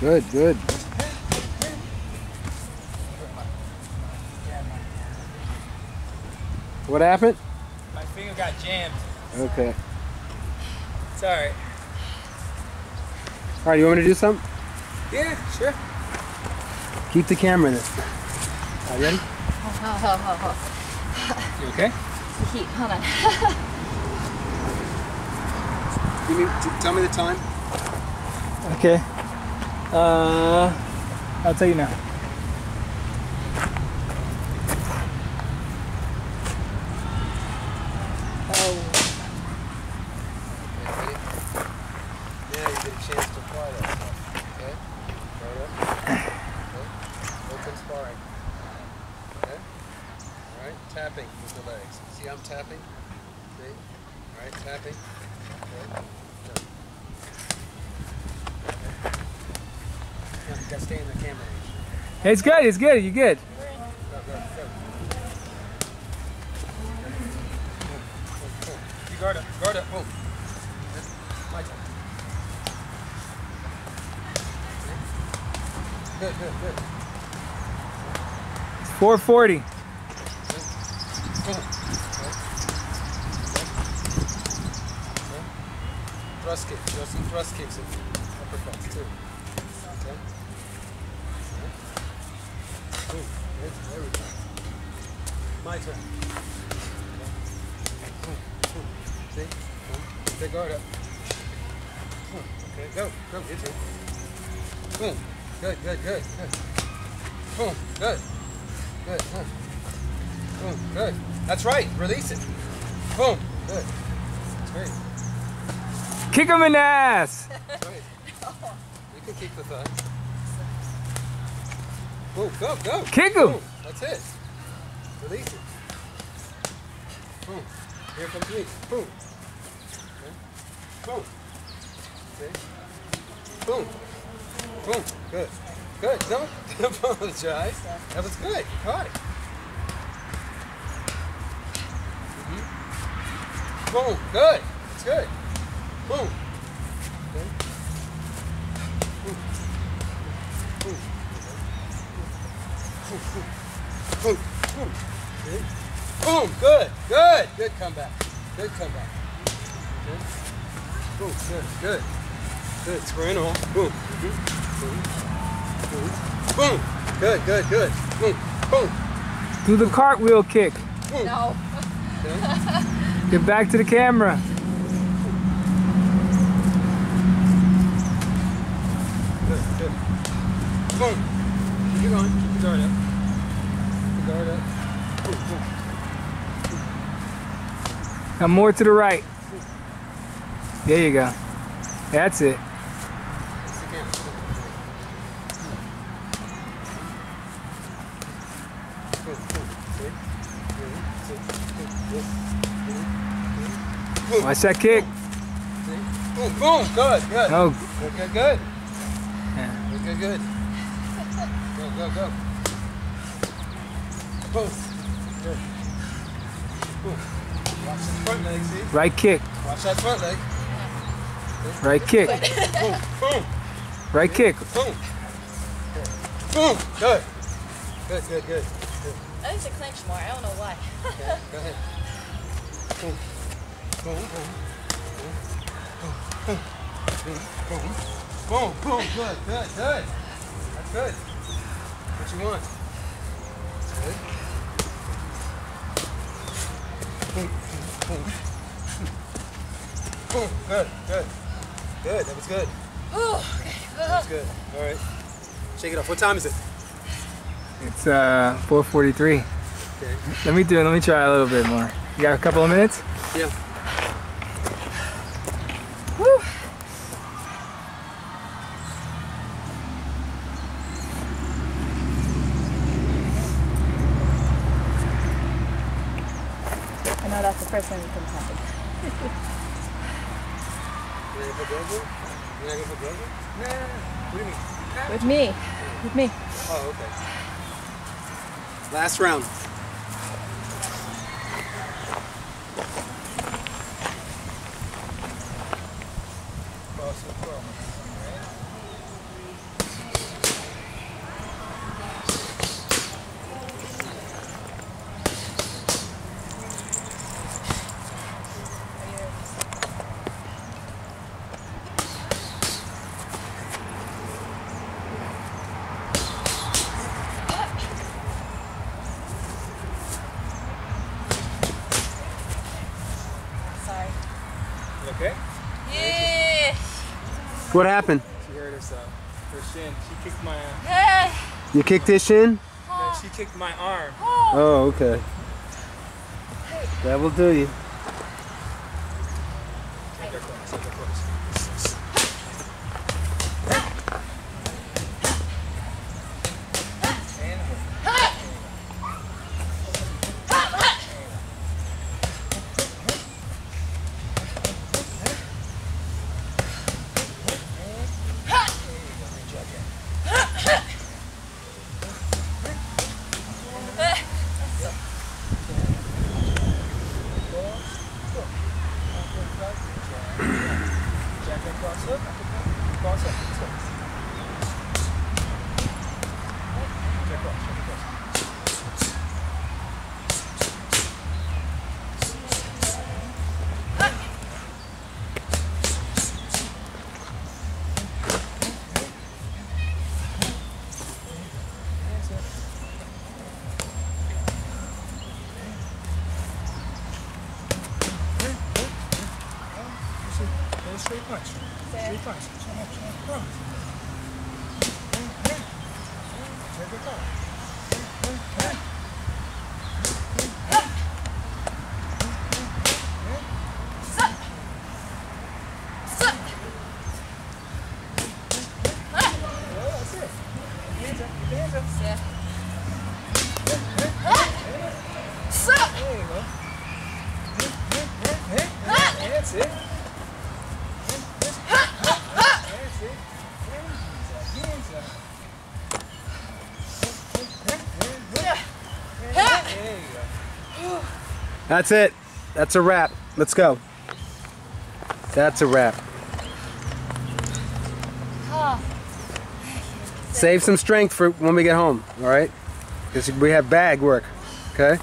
Good, good. What happened? My finger got jammed. Okay. It's alright. All right, you want me to do something? Yeah, sure. Keep the camera this. All right, ready? Hold, hold, hold, hold. You okay? The heat, hold on. Give me, tell me the time. Okay. Uh, I'll tell you now. Oh. Yeah, you get a chance to apply that stuff. Okay? Right up. Okay. Open sparring. Okay? Alright, tapping with the legs. See I'm tapping? See? Alright, tapping. Okay. Now, you gotta stay in the camera. It's good, it's good, you're good. Go, go, go. You guard up, guard up. Boom. My turn. Good, good, good. 440. Thrust kick. You'll see thrust kicks and uppercuts too. Okay. Boom. Good. My turn. See? Big guard up. Okay. Go. Go. Your turn. Boom. Good. Good. Good. Good. Boom. Good. Good. Huh. Boom. Good. That's right. Release it. Boom. Good. That's great. Kick him in the ass. That's right. You can keep the thigh. Boom. Go. Go. Kick him. Boom. That's it. Release it. Boom. Here comes me. Boom. Okay. Boom. Okay. Boom. Boom. Good. Good. Don't apologize. That was good. Caught it. Mhm. Boom. Good. That's good. Boom. Okay. Boom. Boom. Boom. Boom. Boom. Boom. See? Boom. Good. Good. Good comeback. Good comeback. Okay. Boom. Good. Good. Good. Square in all. Boom. Boom. Boom. Boom. Good. Good. Good. Boom. Boom. Do the cartwheel kick. Boom. No. Okay. Get back to the camera. Good, good. Boom. Keep it going. Keep the guard up. Keep the guard up. Boom, boom. Now more to the right. There you go. That's it. Watch that kick. Boom, boom. Good, good. Oh, Good, good, good. Yeah. Good, good, good. Go, go, go. Boom. Good. Boom. Watch that front leg, see? right kick. Watch that front leg. Right kick. Boom, boom. Right kick. Boom. Boom. Good. Good, good, good. I need to clench more. I don't know why. Okay, go ahead. Boom. Boom, boom. Boom, boom, boom. Boom, boom. Good, good, good. That's good. What you want? That's good. Boom, boom, boom. Boom. Good, good. Good, that was good. Ooh, okay. That was good. All right. Shake it off. What time is it? It's uh 443. Okay. Let me do it. Let me try a little bit more. You got a couple of minutes? Yeah. First time something happened. You're not gonna put gloves in? You're not gonna put gloves in? No, no, no. What do you mean? With me. With me. Oh, okay. Last round. Cross across. Sorry. You okay? Yeah. What happened? She hurt herself. Her shin. She kicked my. Ah. You kicked his shin? No, she kicked my arm. Oh, okay. That will do you. There you. That's it. That's it. Hands up. Hands up. There you go. That's it. That's a wrap. Let's go. That's a wrap. Save some strength for when we get home, all right? Because we have bag work, okay?